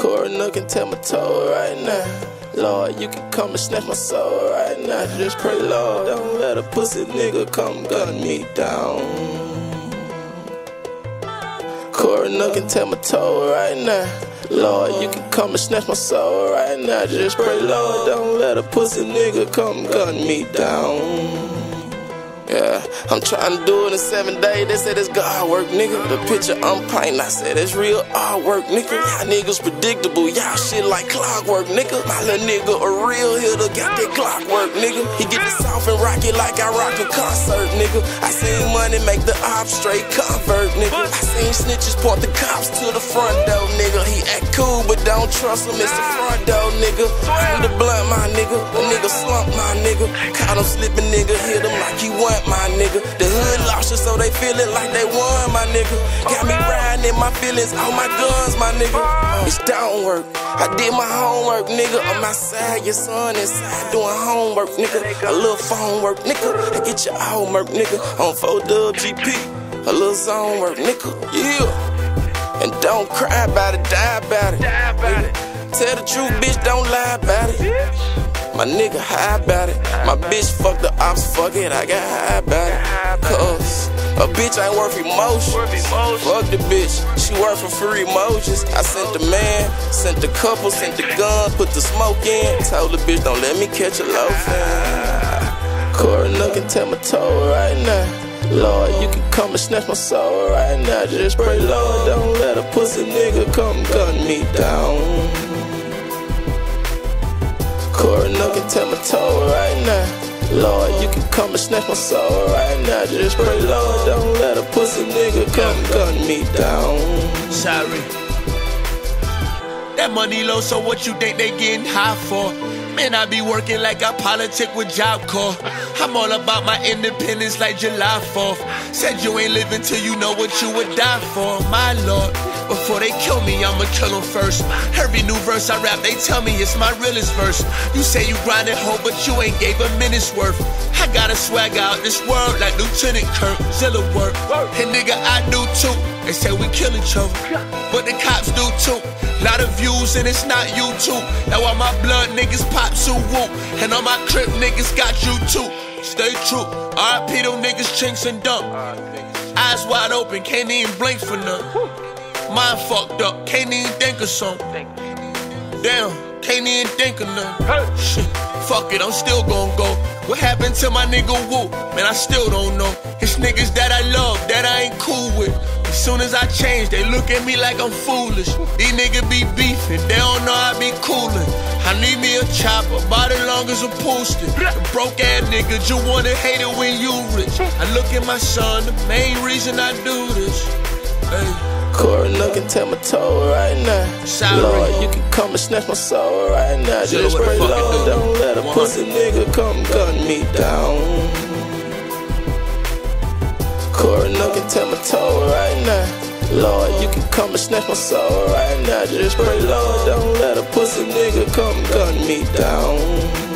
Corey Nook can tell my toe right now. Lord, you can come and snatch my soul right now. Just pray, Lord, don't let a pussy nigga come gun me down. Corey Nook can tell my toe right now. Lord, you can come and snatch my soul right now. Just pray, Lord, don't let a pussy nigga come gun me down. Yeah, I'm trying to do it in seven days. They said it's God work, nigga. The picture I'm painting, I said it's real art work, nigga. Y'all niggas predictable, y'all shit like clockwork, nigga. My little nigga a real hitter, got that clockwork, nigga. He get the soft and rock it like I rock a concert, nigga. I seen money make the op straight convert, nigga. I seen snitches point the cops to the front door, nigga. He act cool, but don't trust him, it's the front door, nigga. I need the blunt, my nigga. The nigga slump, my nigga. Caught him slipping, nigga. Hit him like he my nigga. The hood lost you, so they feelin' like they won, my nigga. Got me riding in my feelings, all my guns, my nigga. It's down work. I did my homework, nigga. On my side, your son inside doing homework, nigga. A little phone work, nigga. I get your homework, nigga. On 4 GP. A little zone work, nigga. Yeah. And don't cry about it, die about it. Tell the truth, bitch, don't lie about it. My nigga high about it. My bitch fuck the ops, fuck it, I got high about it. Cause a bitch ain't worth emotion. Fuck the bitch, she worth for free emojis. I sent the man, sent the couple, sent the gun, put the smoke in. Told the bitch, don't let me catch a loafing. Corey looking, tell my toe right now. Lord, you can come and snatch my soul right now. Just pray, Lord, don't let a pussy nigga come gun me down. Corey can my toe right now. Lord, you can come and snatch my soul right now. Just pray, Lord, don't let a pussy nigga come gun me down. Sorry. That money low, so what you think they getting high for? Man, I be working like I politic with Job Corps. I'm all about my independence like July 4th. Said you ain't living till you know what you would die for, my lord. Before they kill me, I'ma kill them first. Every new verse I rap, they tell me it's my realest verse. You say you grinding home, but you ain't gave a minute's worth. I gotta swag out this world like Lieutenant Kirk, Zilla work. And nigga, I do too. They say we kill each other, but the cops do too. Lot of views and it's not YouTube. Now all my blood niggas pop so whoop, and all my crip niggas got you too. Stay true. RIP them niggas chinks and dump. Eyes wide open, can't even blink for none. Mind fucked up, can't even think of something. Damn, can't even think of nothing. Shit, fuck it, I'm still gon' go. What happened to my nigga Woo? Man, I still don't know. It's niggas that I love, that I ain't cool with. As soon as I change, they look at me like I'm foolish. These niggas be beefing, they don't know I be coolin'. I need me a chopper, about as long as a posted. The broke ass nigga, you wanna hate it when you rich. I look at my son, the main reason I do this. Hey. Corey looking, tell my toe right now. Sorry. Lord, you can come and snatch my soul right now. Just pray, Lord, don't let a pussy nigga come gun me down. Corey looking, tell my toe right now. Lord, you can come and snatch my soul right now. Just pray, Lord, don't let a pussy nigga come gun me down.